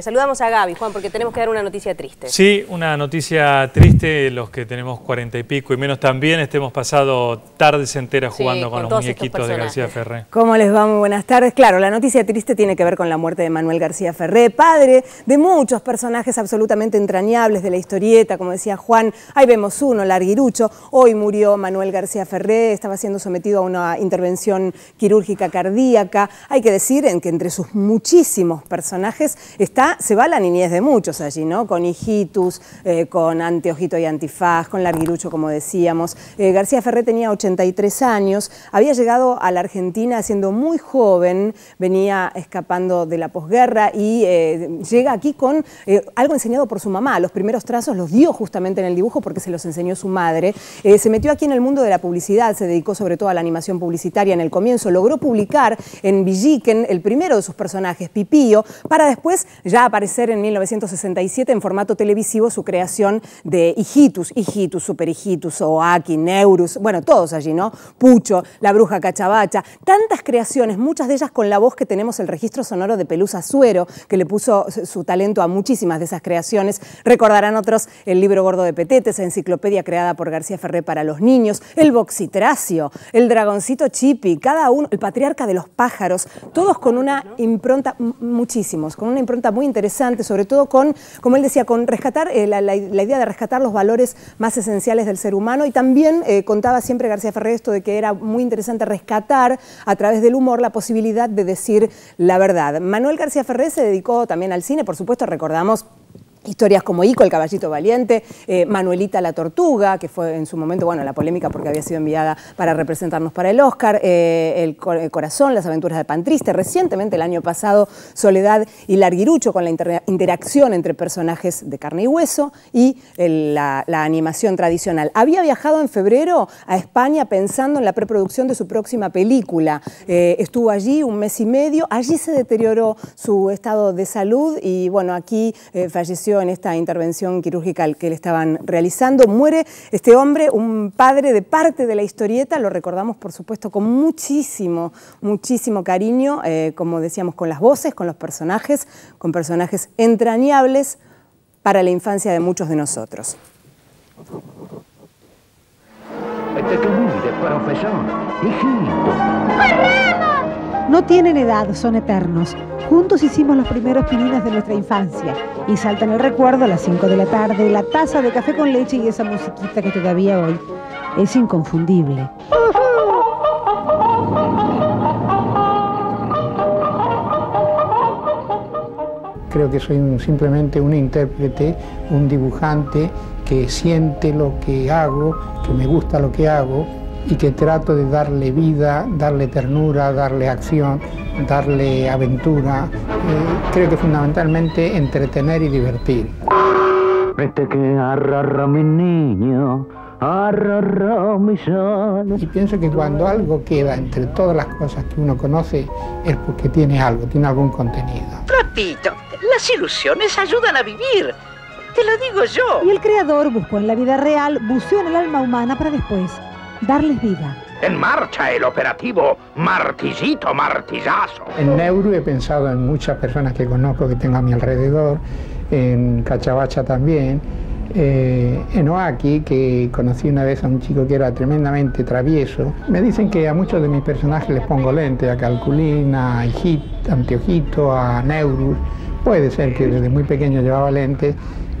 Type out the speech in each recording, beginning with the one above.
Saludamos a Gaby, Juan, porque tenemos que dar una noticia triste. Sí, una noticia triste, los que tenemos cuarenta y pico y menos también, estemos pasado tardes enteras jugando con, los muñequitos de García Ferré. ¿Cómo les va? Muy buenas tardes. Claro, la noticia triste tiene que ver con la muerte de Manuel García Ferré, padre de muchos personajes absolutamente entrañables de la historieta, como decía Juan, ahí vemos uno, Larguirucho, hoy murió Manuel García Ferré, estaba siendo sometido a una intervención quirúrgica cardíaca. Hay que decir en que entre sus muchísimos personajes está se va la niñez de muchos allí, ¿no? Con hijitus, eh, con anteojito y antifaz, con larguirucho, como decíamos. Eh, García Ferré tenía 83 años, había llegado a la Argentina siendo muy joven, venía escapando de la posguerra y eh, llega aquí con algo enseñado por su mamá. Los primeros trazos los dio justamente en el dibujo porque se los enseñó su madre. se metió aquí en el mundo de la publicidad, se dedicó sobre todo a la animación publicitaria en el comienzo, logró publicar en Villiquen el primero de sus personajes, Pipío, para después ya aparecer en 1967 en formato televisivo su creación de Hijitus, Hijitus, Super Hijitus, Oaki, Neurus, bueno, todos allí, ¿no? Pucho, La Bruja Cachabacha, tantas creaciones, muchas de ellas con la voz que tenemos el registro sonoro de Pelusa Suero, que le puso su talento a muchísimas de esas creaciones. Recordarán otros el libro gordo de Petetes, enciclopedia creada por García Ferré para los niños, el Boxitracio, el Dragoncito Chipi, cada uno, el Patriarca de los Pájaros, todos con una impronta, muchísimos, con una impronta muy interesante, sobre todo con, como él decía, con rescatar, eh, la, idea de rescatar los valores más esenciales del ser humano y también eh, contaba siempre García Ferrer esto de que era muy interesante rescatar a través del humor la posibilidad de decir la verdad. Manuel García Ferrer se dedicó también al cine, por supuesto recordamos Historias como Ico, el caballito valiente, eh, Manuelita la tortuga, que fue en su momento, bueno, la polémica porque había sido enviada para representarnos para el Oscar, eh, el, Corazón, las aventuras de Pantriste, recientemente el año pasado Soledad y Larguirucho con la interacción entre personajes de carne y hueso y la, animación tradicional. Había viajado en febrero a España pensando en la preproducción de su próxima película. Eh, estuvo allí un mes y medio, allí se deterioró su estado de salud y bueno, aquí falleció en esta intervención quirúrgica que le estaban realizando. Muere este hombre, un padre de parte de la historieta, lo recordamos por supuesto con muchísimo, muchísimo cariño, eh, como decíamos, con las voces, con los personajes, con personajes entrañables para la infancia de muchos de nosotros. Este no tienen edad, son eternos. Juntos hicimos los primeros pininos de nuestra infancia y saltan el recuerdo a las 5 de la tarde, la taza de café con leche y esa musiquita que todavía hoy es inconfundible. Creo que soy simplemente un intérprete, un dibujante que siente lo que hago, que me gusta lo que hago y que trato de darle vida, darle ternura, darle acción, darle aventura. Eh, creo que fundamentalmente entretener y divertir. Vete que arrarra mi niño, arrarra mi sol. Y pienso que cuando algo queda entre todas las cosas que uno conoce es porque tiene algo, tiene algún contenido. Repito, las ilusiones ayudan a vivir. Te lo digo yo. Y el creador buscó en la vida real, buceó en el alma humana para después darles vida. En marcha el operativo Martillito Martillazo. En Neuro he pensado en muchas personas que conozco que tengo a mi alrededor, en Cachabacha también, eh, en Oaki, que conocí una vez a un chico que era tremendamente travieso. Me dicen que a muchos de mis personajes les pongo lente, a Calculina, a Hijit, a Anteojito, a Neurus. Puede ser que desde muy pequeño llevaba lentes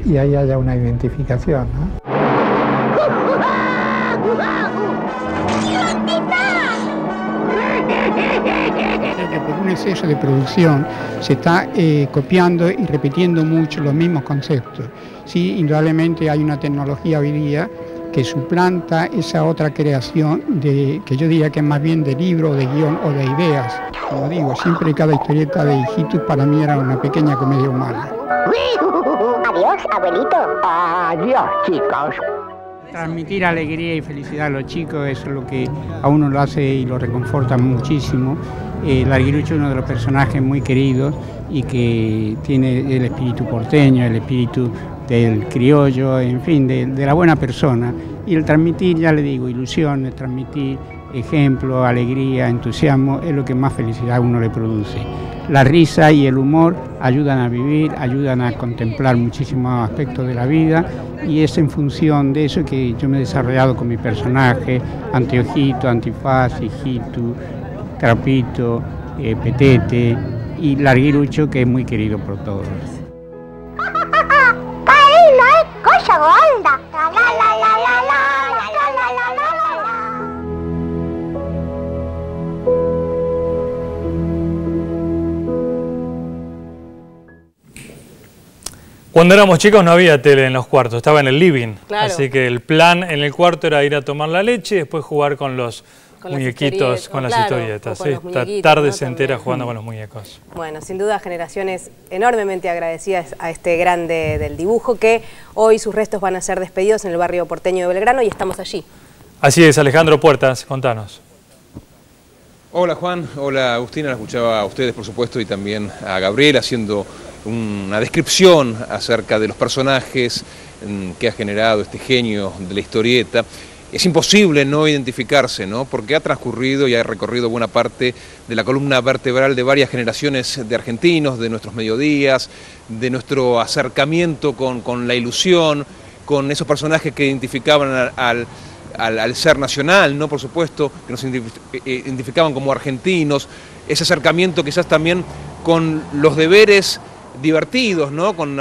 y ahí haya una identificación. ¿no? De producción se está eh, copiando y repitiendo mucho los mismos conceptos. Sí, indudablemente hay una tecnología hoy día que suplanta esa otra creación de, que yo diría que es más bien de libro, de guion o de ideas. Como digo, siempre cada historieta de hijitos para mí era una pequeña comedia humana. Adiós, abuelito. Adiós, chicos. Transmitir alegría y felicidad a los chicos, es lo que a uno lo hace y lo reconforta muchísimo. Eh, Larguirucho es uno de los personajes muy queridos y que tiene el espíritu porteño, el espíritu del criollo, en fin, de, la buena persona. Y el transmitir, ya le digo, ilusiones, transmitir ejemplo, alegría, entusiasmo, es lo que más felicidad a uno le produce. La risa y el humor ayudan a vivir, ayudan a contemplar muchísimos aspectos de la vida y es en función de eso que yo me he desarrollado con mi personaje, Anteojito, Antifaz, Hijito, Trapito, eh, Petete y Larguirucho, que es muy querido por todos. Cuando éramos chicos no había tele en los cuartos, estaba en el living. Así que el plan en el cuarto era ir a tomar la leche y después jugar con los muñequitos, con las historietas. Sí, tardes enteras jugando con los muñecos. Bueno, sin duda generaciones enormemente agradecidas a este grande del dibujo que hoy sus restos van a ser despedidos en el barrio porteño de Belgrano y estamos allí. Así es, Alejandro Puertas, contanos. Hola Juan, hola Agustina, la escuchaba a ustedes por supuesto y también a Gabriel haciendo una descripción acerca de los personajes mm, que ha generado este genio de la historieta. Es imposible no identificarse, ¿no? porque ha transcurrido y ha recorrido buena parte de la columna vertebral de varias generaciones de argentinos, de nuestros mediodías, de nuestro acercamiento con, la ilusión, con esos personajes que identificaban al, al, ser nacional, ¿no? por supuesto, que nos eh, identificaban como argentinos, ese acercamiento quizás también con los deberes divertidos, ¿no? Con,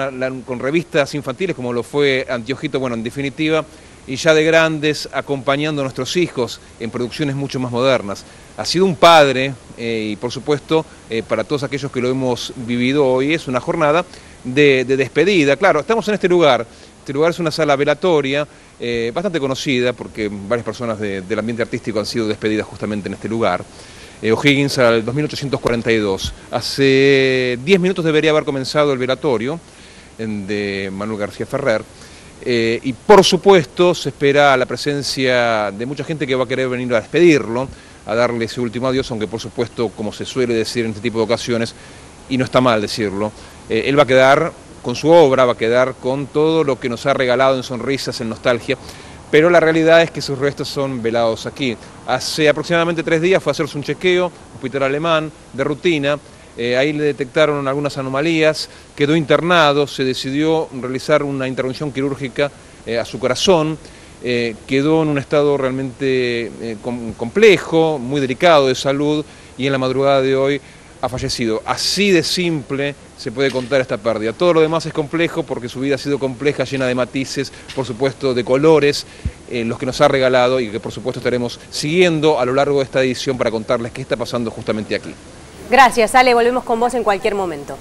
revistas infantiles como lo fue Antiojito, bueno, en definitiva, y ya de grandes acompañando a nuestros hijos en producciones mucho más modernas. Ha sido un padre eh, y por supuesto eh, para todos aquellos que lo hemos vivido hoy es una jornada de, despedida. Claro, estamos en este lugar, este lugar es una sala velatoria eh, bastante conocida porque varias personas del ambiente artístico han sido despedidas justamente en este lugar O'Higgins al 2842. Hace 10 minutos debería haber comenzado el velatorio de Manuel García Ferrer. Eh, y por supuesto se espera la presencia de mucha gente que va a querer venir a despedirlo, a darle ese último adiós, aunque por supuesto, como se suele decir en este tipo de ocasiones, y no está mal decirlo, eh, él va a quedar con su obra, va a quedar con todo lo que nos ha regalado en sonrisas, en nostalgia, pero la realidad es que sus restos son velados aquí. Hace aproximadamente tres días fue a hacerse un chequeo, hospital alemán, de rutina, eh, ahí le detectaron algunas anomalías, quedó internado, se decidió realizar una intervención quirúrgica eh, a su corazón, eh, quedó en un estado realmente complejo, muy delicado de salud y en la madrugada de hoy ha fallecido. Así de simple se puede contar esta pérdida. Todo lo demás es complejo porque su vida ha sido compleja, llena de matices, por supuesto de colores, eh, los que nos ha regalado y que por supuesto estaremos siguiendo a lo largo de esta edición para contarles qué está pasando justamente aquí. Gracias, Ale. Volvemos con vos en cualquier momento.